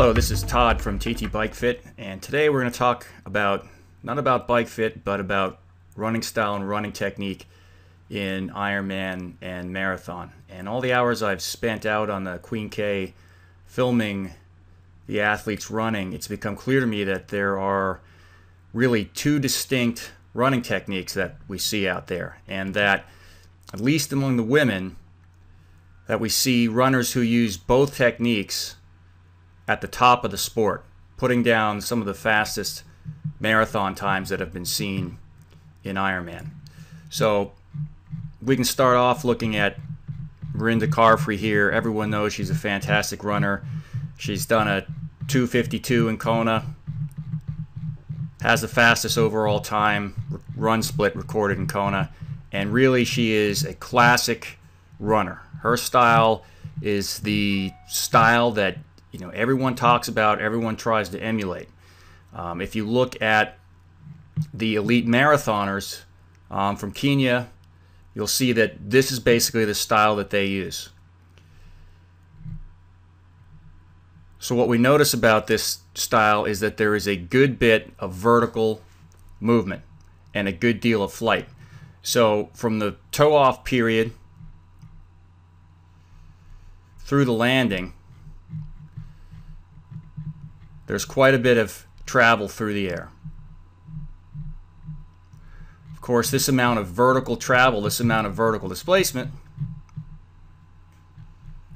Hello, this is Todd from TT Bike Fit, and today we're going to talk about not about bike fit, but about running style and running technique in Ironman and marathon. And all the hours I've spent out on the Queen K filming the athletes running, it's become clear to me that there are really two distinct running techniques that we see out there, and that at least among the women, that we see runners who use both techniques at the top of the sport, putting down some of the fastest marathon times that have been seen in Ironman. So we can start off looking at Mirinda Carfrae here. Everyone knows she's a fantastic runner. She's done a 252 in Kona, has the fastest overall time run split recorded in Kona, and really she is a classic runner. Her style is the style that you know everyone talks about, everyone tries to emulate. Um, if you look at the elite marathoners um, from Kenya, you'll see that this is basically the style that they use. So what we notice about this style is that there is a good bit of vertical movement and a good deal of flight. So from the toe off period through the landing, there's quite a bit of travel through the air. Of course, this amount of vertical travel, this amount of vertical displacement,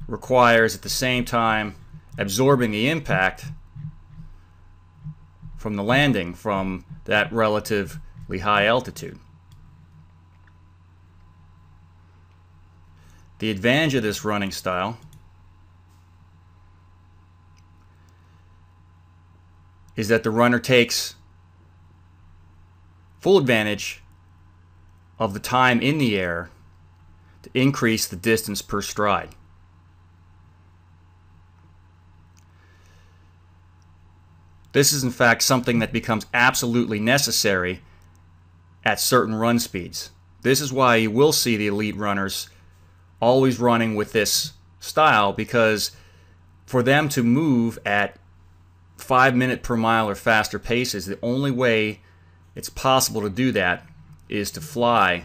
requires at the same time absorbing the impact from the landing from that relatively high altitude. The advantage of this running style is that the runner takes full advantage of the time in the air to increase the distance per stride. This is, in fact, something that becomes absolutely necessary at certain run speeds. This is why you will see the elite runners always running with this style because for them to move at five minute per mile or faster paces, the only way it's possible to do that is to fly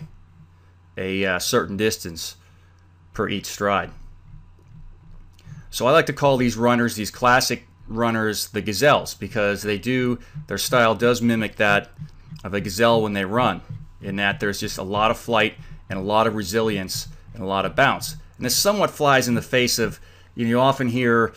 a uh, certain distance per each stride. So I like to call these runners, these classic runners the gazelles because they do their style does mimic that of a gazelle when they run in that there's just a lot of flight and a lot of resilience and a lot of bounce and this somewhat flies in the face of you know you often hear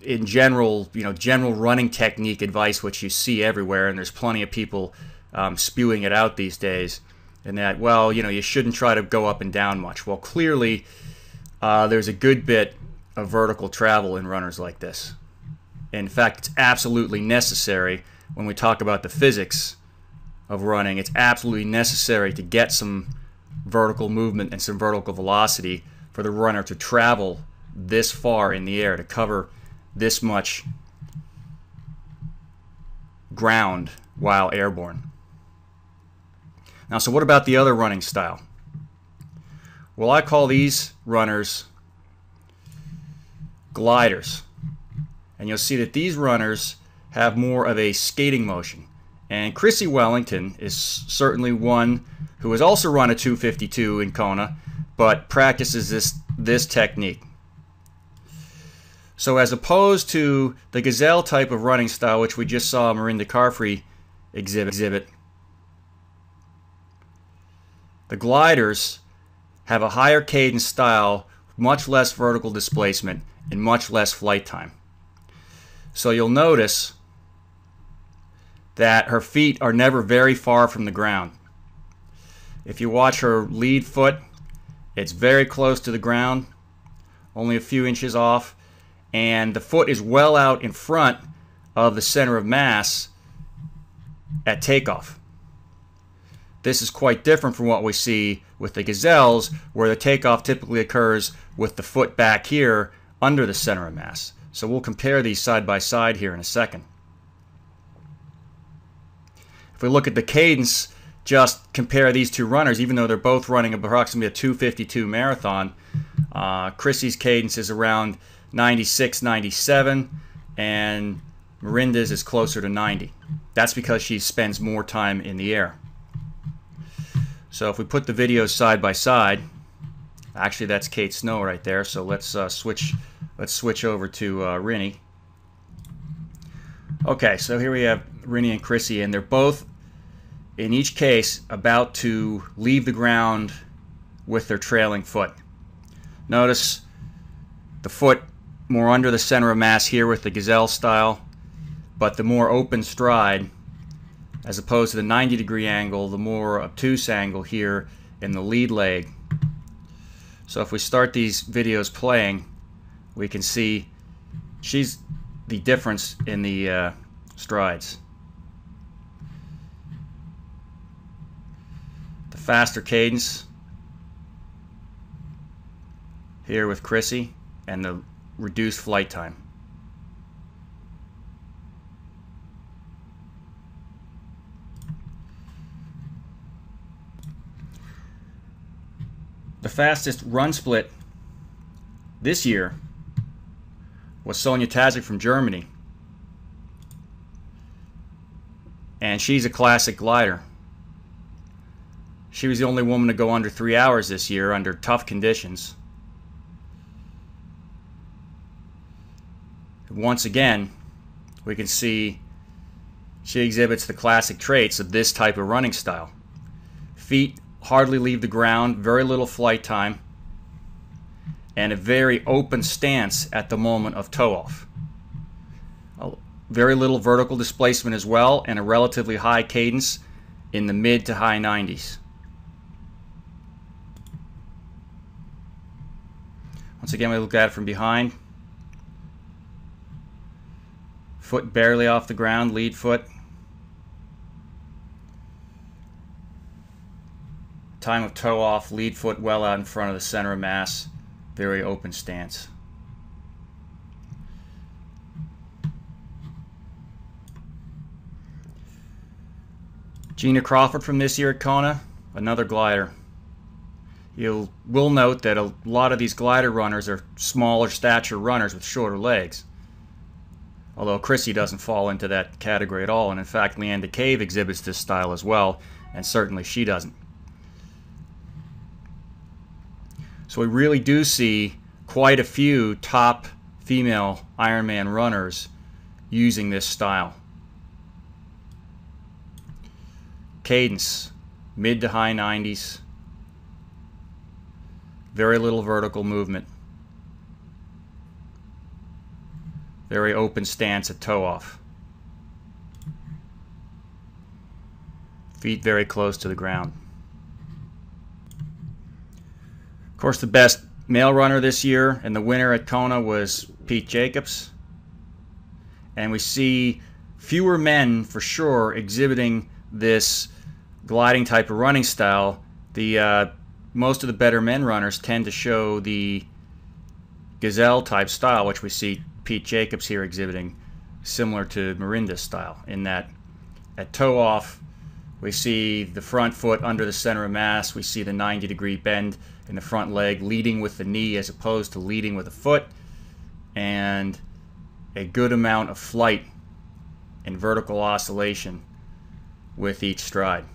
in general you know general running technique advice which you see everywhere and there's plenty of people um, spewing it out these days and that well you know you shouldn't try to go up and down much well clearly uh, there's a good bit of vertical travel in runners like this. In fact, it's absolutely necessary when we talk about the physics of running. It's absolutely necessary to get some vertical movement and some vertical velocity for the runner to travel this far in the air, to cover this much ground while airborne. Now, so what about the other running style? Well, I call these runners gliders. And you'll see that these runners have more of a skating motion. And Chrissie Wellington is certainly one who has also run a 252 in Kona, but practices this, this technique. So as opposed to the gazelle type of running style, which we just saw Mirinda Carfrae exhibit, exhibit, the gliders have a higher cadence style, much less vertical displacement, and much less flight time. So you'll notice that her feet are never very far from the ground. If you watch her lead foot, it's very close to the ground, only a few inches off, and the foot is well out in front of the center of mass at takeoff. This is quite different from what we see with the gazelles, where the takeoff typically occurs with the foot back here under the center of mass. So we'll compare these side by side here in a second. If we look at the cadence, just compare these two runners, even though they're both running approximately a 252 marathon, uh, Chrissie's cadence is around 96, 97, and Mirinda's is closer to 90. That's because she spends more time in the air. So if we put the videos side by side, actually that's Cait Snow right there. So let's uh, switch. Let's switch over to uh. Okay, so here we have Rinny and Chrissie, and they're both, in each case, about to leave the ground with their trailing foot. Notice the foot more under the center of mass here with the gazelle style, but the more open stride, as opposed to the 90 degree angle, the more obtuse angle here in the lead leg. So if we start these videos playing, we can see she's the difference in the uh, strides. The faster cadence here with Chrissie and the reduced flight time. The fastest run split this year was Sonja Tajsich from Germany. And she's a classic glider. She was the only woman to go under three hours this year under tough conditions. Once again, we can see she exhibits the classic traits of this type of running style. Feet hardly leave the ground, very little flight time, and a very open stance at the moment of toe off. Very little vertical displacement as well, and a relatively high cadence in the mid to high 90s. Once again, we look at it from behind. Foot barely off the ground, lead foot. Time of toe off, lead foot well out in front of the center of mass. Very open stance. Gina Crawford from this year at Kona, another glider. You will will note that a lot of these glider runners are smaller stature runners with shorter legs. Although Chrissie doesn't fall into that category at all, and in fact, Leanda Cave exhibits this style as well, and certainly she doesn't. So we really do see quite a few top female Ironman runners using this style. Cadence, mid to high 90s. Very little vertical movement. Very open stance at toe off. Feet very close to the ground. Of course, the best male runner this year and the winner at Kona was Pete Jacobs. And we see fewer men for sure exhibiting this gliding type of running style, the uh, most of the better men runners tend to show the gazelle type style, which we see Pete Jacobs here exhibiting, similar to Mirinda's style, in that at toe off, we see the front foot under the center of mass, we see the 90 degree bend in the front leg, leading with the knee as opposed to leading with the foot, and a good amount of flight and vertical oscillation with each stride.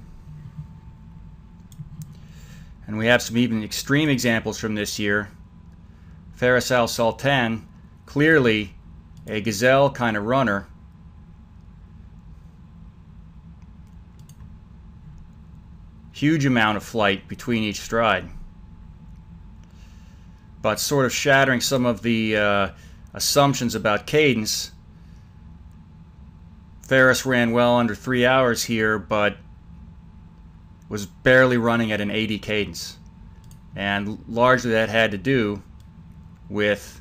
And we have some even extreme examples from this year. Faris Al Sultan, clearly a gazelle kind of runner. Huge amount of flight between each stride. But sort of shattering some of the uh, assumptions about cadence. Faris ran well under three hours here, but was barely running at an 80 cadence. And largely that had to do with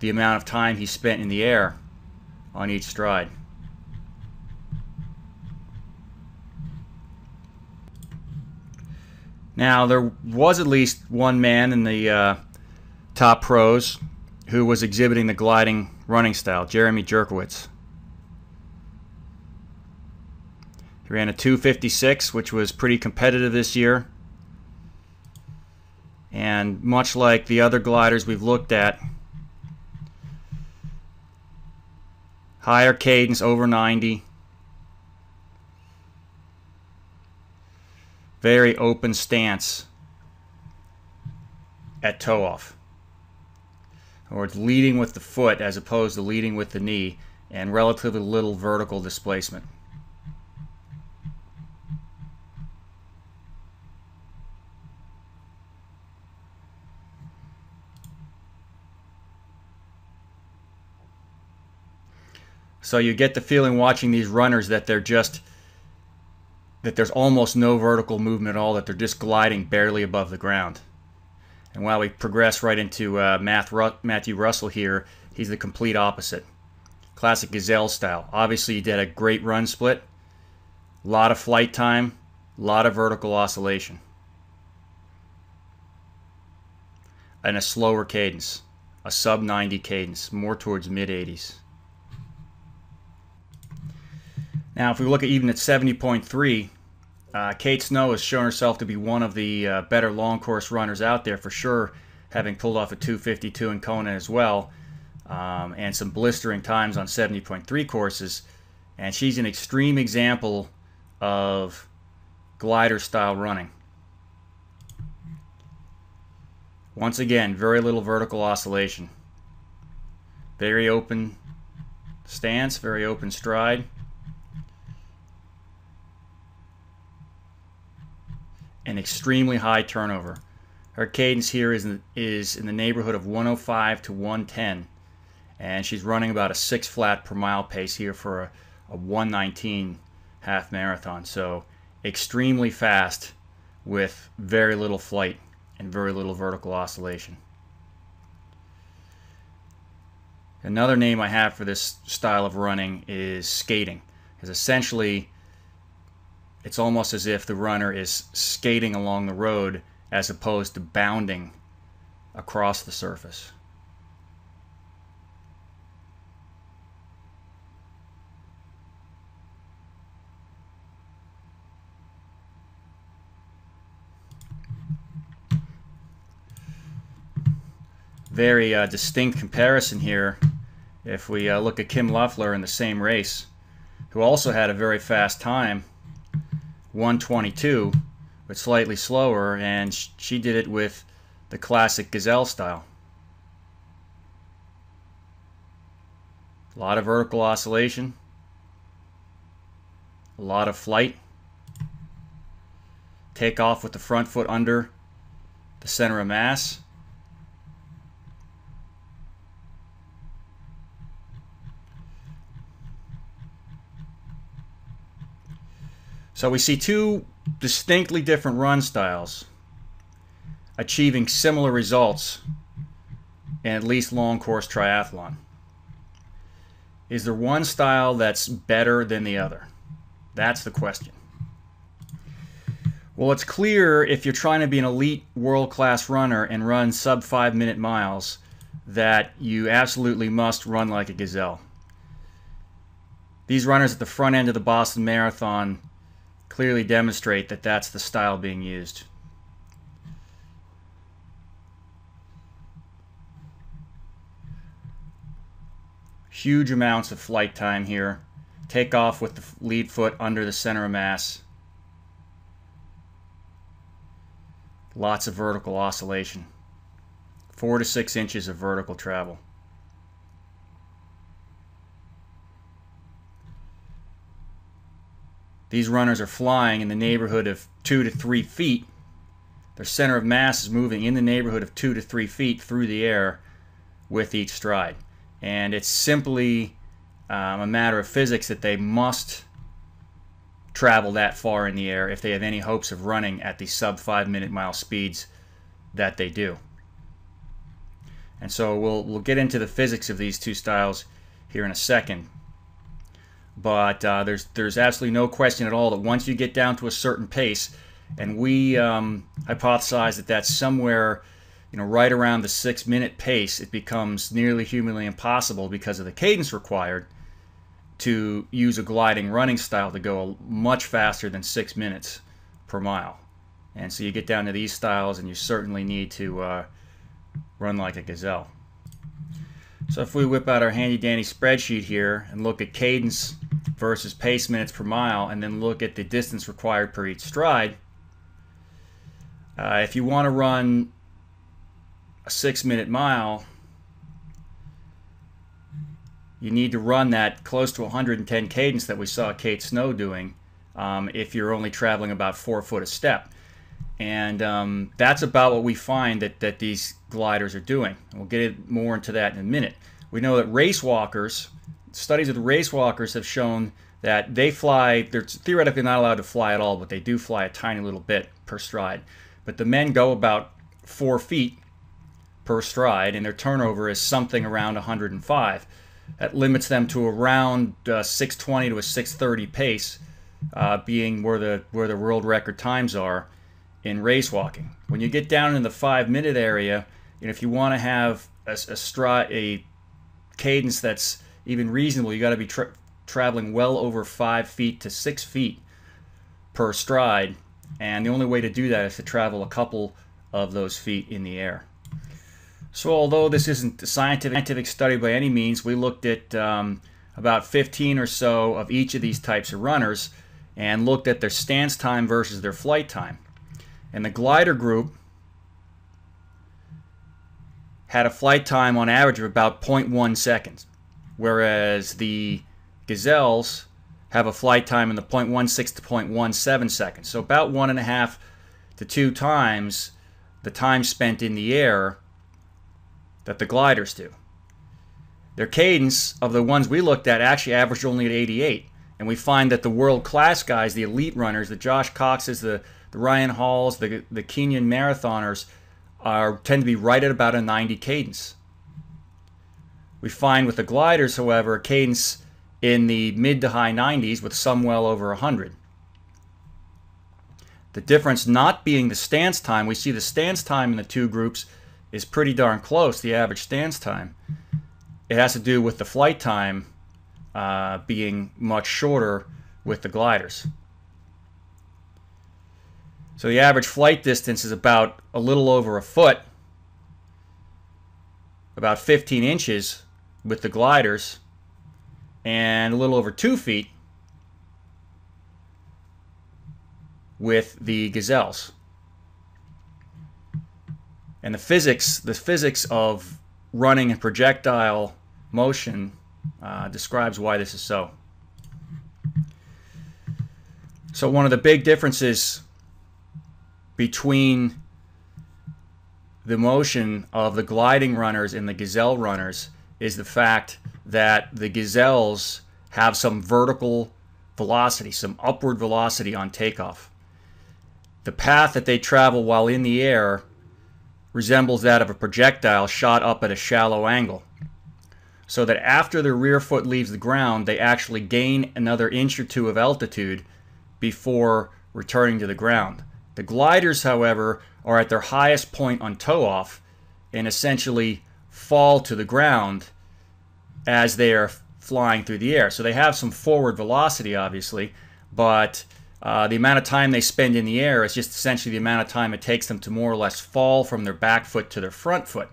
the amount of time he spent in the air on each stride. Now, there was at least one man in the uh, top pros who was exhibiting the gliding running style, Jeremy Jurkiewicz. He ran a 256, which was pretty competitive this year. And much like the other gliders we've looked at, higher cadence over 90, very open stance at toe off. Or it's leading with the foot as opposed to leading with the knee and relatively little vertical displacement. So you get the feeling watching these runners that they're just that there's almost no vertical movement at all, that they're just gliding barely above the ground. And while we progress right into uh, Matthew Russell here, he's the complete opposite. Classic gazelle style. Obviously, he did a great run split, a lot of flight time, a lot of vertical oscillation, and a slower cadence, a sub 90 cadence, more towards mid 80s. Now, if we look at even at 70.3, uh, Cait Snow has shown herself to be one of the uh, better long course runners out there for sure, having pulled off a 252 in Kona as well, um, and some blistering times on 70.3 courses. And she's an extreme example of glider style running. Once again, very little vertical oscillation. Very open stance, very open stride. An extremely high turnover. Her cadence here is in, is in the neighborhood of 105 to 110, and she's running about a six flat per mile pace here for a, a 119 half marathon. So extremely fast with very little flight and very little vertical oscillation. Another name I have for this style of running is skating, because essentially it's almost as if the runner is skating along the road as opposed to bounding across the surface. Very uh, distinct comparison here if we uh, look at Kim Loeffler in the same race, who also had a very fast time 122, but slightly slower, and she did it with the classic gazelle style. A lot of vertical oscillation, a lot of flight. Take off with the front foot under the center of mass. So we see two distinctly different run styles achieving similar results in at least long course triathlon. Is there one style that's better than the other? That's the question. Well, it's clear if you're trying to be an elite world class runner and run sub five minute miles that you absolutely must run like a gazelle. These runners at the front end of the Boston Marathon clearly demonstrate that that's the style being used. Huge amounts of flight time here. Take off with the lead foot under the center of mass. Lots of vertical oscillation. Four to six inches of vertical travel. These runners are flying in the neighborhood of two to three feet. Their center of mass is moving in the neighborhood of two to three feet through the air with each stride. And it's simply um, a matter of physics that they must travel that far in the air if they have any hopes of running at the sub five minute mile speeds that they do. And so we'll, we'll get into the physics of these two styles here in a second. But uh, there's there's absolutely no question at all that once you get down to a certain pace, and we um, hypothesize that that's somewhere, you know, right around the six minute pace, it becomes nearly humanly impossible because of the cadence required to use a gliding running style to go much faster than six minutes per mile. And so you get down to these styles, and you certainly need to uh, run like a gazelle. So if we whip out our handy dandy spreadsheet here and look at cadence versus pace minutes per mile, and then look at the distance required per each stride, uh, if you want to run a six minute mile, you need to run that close to 110 cadence that we saw Cait Snow doing um, if you're only traveling about four foot a step. And um, that's about what we find that, that these gliders are doing. We'll get more into that in a minute. We know that race walkers, studies of the race walkers have shown that they fly, they're theoretically not allowed to fly at all, but they do fly a tiny little bit per stride. But the men go about four feet per stride, and their turnover is something around 105. That limits them to around uh, 620 to a 630 pace, uh, being where the where the world record times are in race walking. When you get down in the five minute area, you know, if you want to have a, a, a cadence that's even reasonable, you got to be tra- traveling well over five feet to six feet per stride. And the only way to do that is to travel a couple of those feet in the air. So, although this isn't a scientific study by any means, we looked at um, about 15 or so of each of these types of runners and looked at their stance time versus their flight time. And the glider group had a flight time on average of about 0.1 seconds, whereas the gazelles have a flight time in the 0.16 to 0.17 seconds. So about one and a half to two times the time spent in the air that the gliders do. Their cadence of the ones we looked at actually averaged only at 88. And we find that the world class guys, the elite runners, the Josh Coxes, the the Ryan Halls, the the Kenyan marathoners are tend to be right at about a 90 cadence. We find with the gliders, however, a cadence in the mid to high 90s with some well over 100. The difference not being the stance time, we see the stance time in the two groups is pretty darn close, the average stance time. It has to do with the flight time uh, being much shorter with the gliders. So the average flight distance is about a little over a foot, about 15 inches with the gliders, and a little over two feet with the gazelles. And the physics, the physics of running a projectile motion uh, describes why this is so. So one of the big differences between the motion of the gliding runners and the gazelle runners is the fact that the gazelles have some vertical velocity, some upward velocity on takeoff. The path that they travel while in the air resembles that of a projectile shot up at a shallow angle. So that after the rear foot leaves the ground, they actually gain another inch or two of altitude before returning to the ground. The gliders, however, are at their highest point on toe off and essentially fall to the ground as they are flying through the air. So they have some forward velocity, obviously, but uh, the amount of time they spend in the air is just essentially the amount of time it takes them to more or less fall from their back foot to their front foot.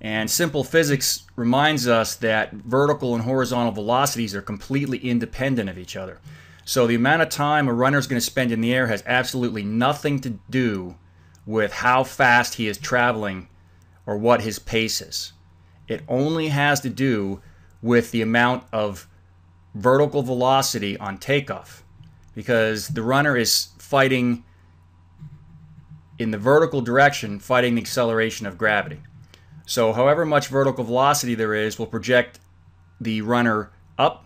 And simple physics reminds us that vertical and horizontal velocities are completely independent of each other. So the amount of time a runner is going to spend in the air has absolutely nothing to do with how fast he is traveling or what his pace is. It only has to do with the amount of vertical velocity on takeoff because the runner is fighting in the vertical direction, fighting the acceleration of gravity. So, however much vertical velocity there is, will project the runner up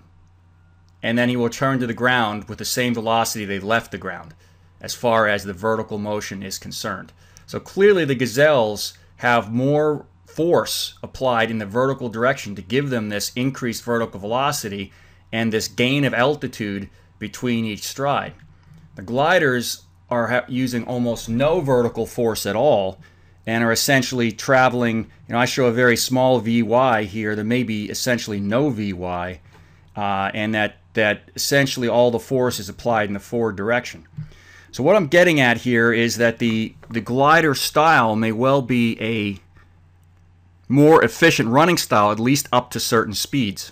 and then he will turn to the ground with the same velocity they left the ground, as far as the vertical motion is concerned. So clearly, the gazelles have more force applied in the vertical direction to give them this increased vertical velocity and this gain of altitude between each stride. The gliders are using almost no vertical force at all and are essentially traveling. You know, I show a very small Vy here. There may be essentially no Vy, uh, and that that essentially all the force is applied in the forward direction. So what I'm getting at here is that the, the glider style may well be a more efficient running style, at least up to certain speeds.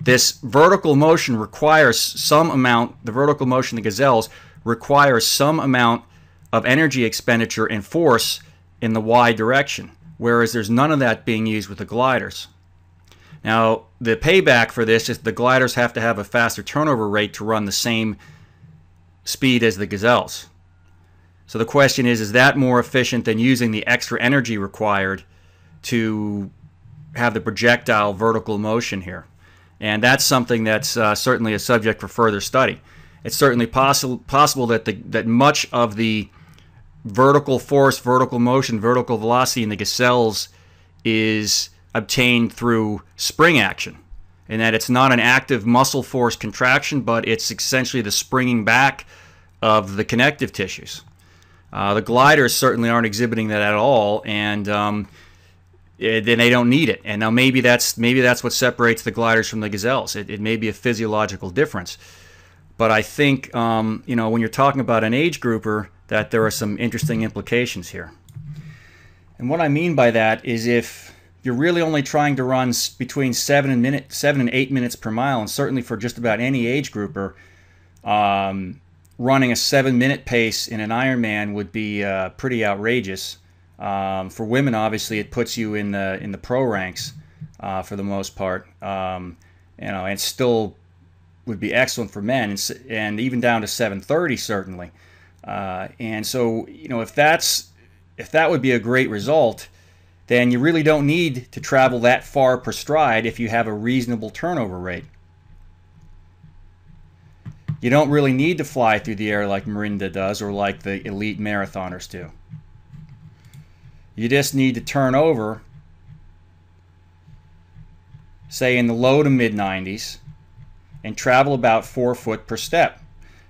This vertical motion requires some amount, the vertical motion the gazelles requires some amount of energy expenditure and force in the y direction, whereas there's none of that being used with the gliders. Now, the payback for this is the gliders have to have a faster turnover rate to run the same speed as the gazelles. So the question is, is that more efficient than using the extra energy required to have the projectile vertical motion here? And that's something that's uh, certainly a subject for further study. It's certainly possible possible that the, that much of the vertical force, vertical motion, vertical velocity in the gazelles is obtained through spring action, and that it's not an active muscle force contraction, but it's essentially the springing back of the connective tissues. Uh, the gliders certainly aren't exhibiting that at all, and um, it, then they don't need it. And now maybe that's maybe that's what separates the gliders from the gazelles. It, it may be a physiological difference, but I think um, you know when you're talking about an age grouper that there are some interesting implications here. And what I mean by that is if you're really only trying to run between seven and minute seven and eight minutes per mile, and certainly for just about any age grouper, um, running a seven minute pace in an Ironman would be uh, pretty outrageous. Um, for women, obviously, it puts you in the in the pro ranks uh, for the most part. Um, you know, and still would be excellent for men, and, and even down to 7:30 certainly. Uh, and so, you know, if that's if that would be a great result, then you really don't need to travel that far per stride if you have a reasonable turnover rate. You don't really need to fly through the air like Mirinda does or like the elite marathoners do. You just need to turn over, say in the low to mid 90s, and travel about four foot per step.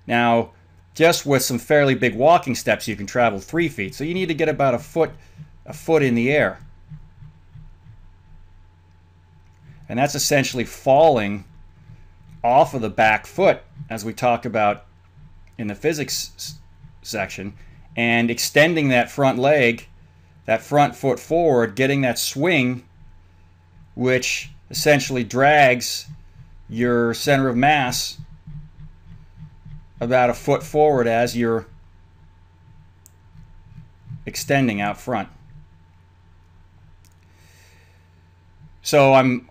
Now, just with some fairly big walking steps, you can travel three feet. So you need to get about a foot, a foot in the air. And that's essentially falling off of the back foot, as we talked about in the physics section, and extending that front leg, that front foot forward, getting that swing, which essentially drags your center of mass about a foot forward as you're extending out front. So I'm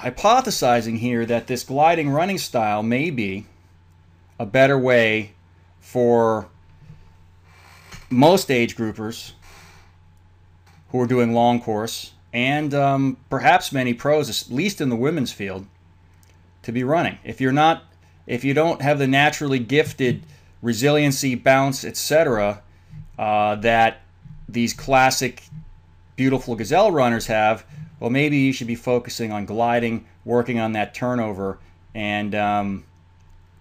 hypothesizing here that this gliding running style may be a better way for most age groupers who are doing long course and um, perhaps many pros, at least in the women's field, to be running. If you're not, if you don't have the naturally gifted resiliency, bounce, etc., uh, that these classic beautiful gazelle runners have, well, maybe you should be focusing on gliding, working on that turnover, and um,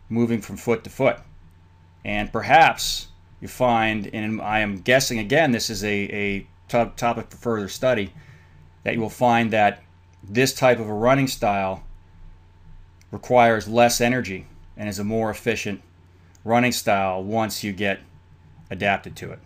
moving from foot to foot. And perhaps you find, and I am guessing again, this is a, a topic for further study, that you will find that this type of a running style requires less energy and is a more efficient running style once you get adapted to it.